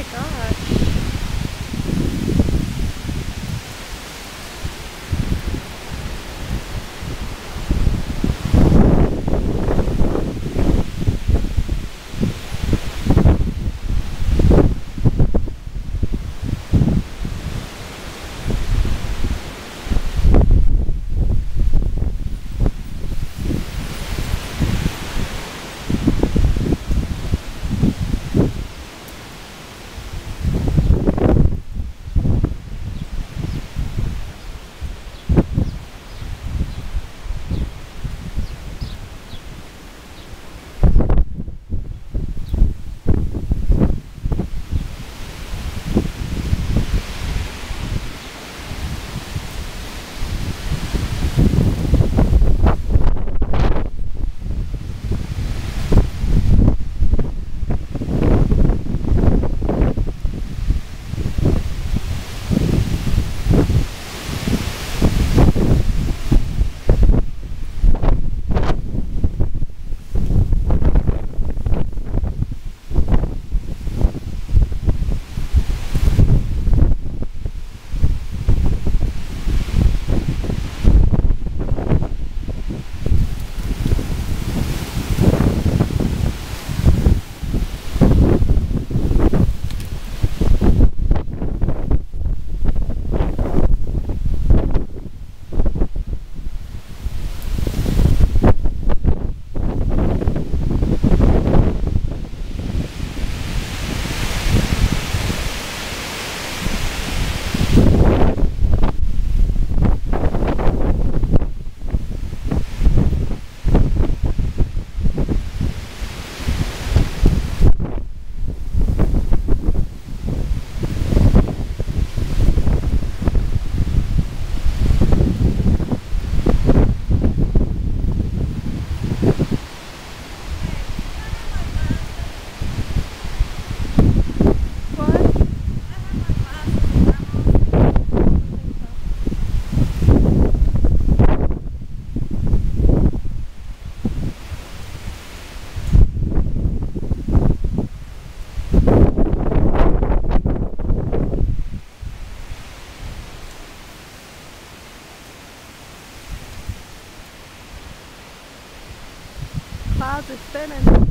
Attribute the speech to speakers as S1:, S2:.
S1: my god. Clouds are spinning.